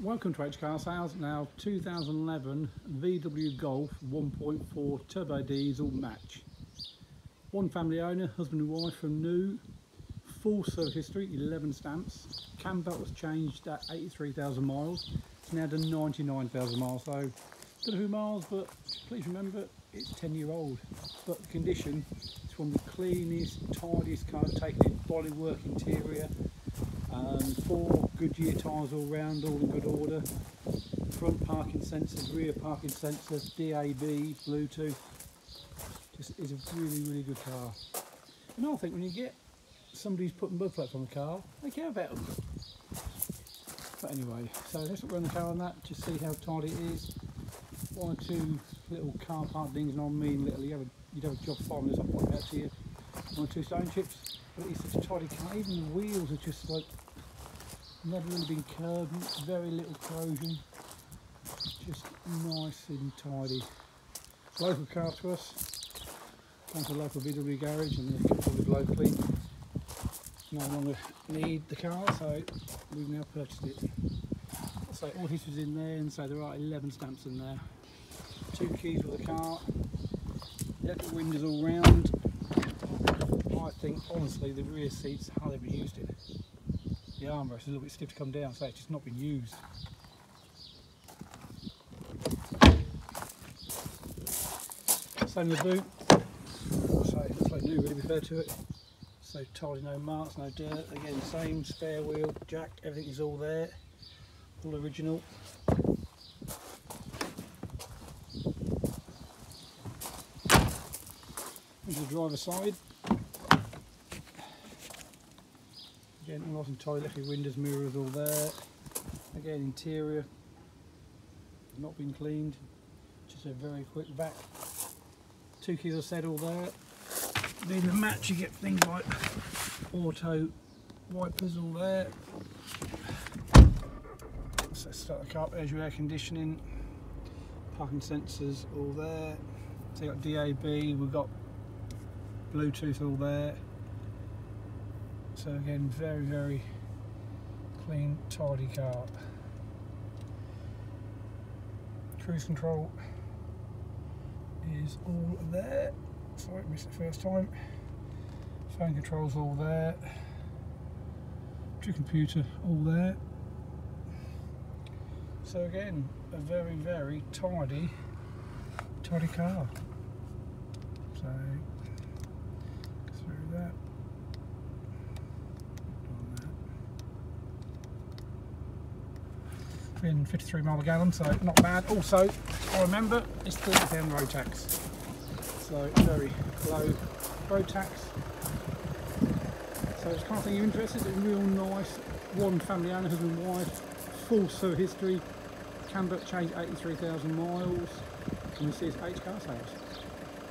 Welcome to H Car Sales. Now 2011 VW Golf 1.4 turbo diesel match. One family owner, husband and wife from new. Full service history, 11 stamps. Cam belt was changed at 83,000 miles. It's now done 99,000 miles. So, don't know who miles, but please remember it's 10 year old. But the condition, it's one of the cleanest, tidiest cars taken in bodywork interior. Um, four Goodyear tyres all round, all in good order. Front parking sensors, rear parking sensors, DAB, Bluetooth. Just is a really, really good car. And I think when you get somebody who's putting mud flaps on the car, they care about them. But anyway, so let's around the car on that, just see how tidy it is. One or two little car park things, and I mean little, you you'd have a job finding this, I'll point out to you. One or two stone chips, but it's such a tidy car, even the wheels are just like never really been curbed, very little corrosion, just nice and tidy. Local car to us, gone to local VW garage and they kept it locally. No longer need the car, so we've now purchased it. So all history's in there, and so there are 11 stamps in there. Two keys for the car, electric windows all round. I think honestly the rear seats hardly ever used it armrest a little bit stiff to come down, so it's just not been used. Same with the boot, so it looks like new, really be fair to it. So totally no marks, no dirt. Again, same spare wheel, jack, everything is all there, all original. Into the driver's side. Again, nice and tidy, left windows, mirrors all there. Again, interior, not been cleaned, just a very quick back. Two keys I said all there. Then the match you get things like auto wipers all there. So let's start the car there's your air conditioning, parking sensors all there. So you got DAB, we've got Bluetooth all there. So again, very, very clean, tidy car. Cruise control is all there. Sorry, missed it first time. Phone controls all there. True computer all there. So again, a very, very tidy, tidy car. So through that. In 53 mile a gallon, so not bad. Also, I remember it's 30 pound road tax, so very low road tax. So it's kind of thing you're interested in, real nice, one family owner, husband and wife, full service history, Cam belt change 83,000 miles, and see it's H car sales.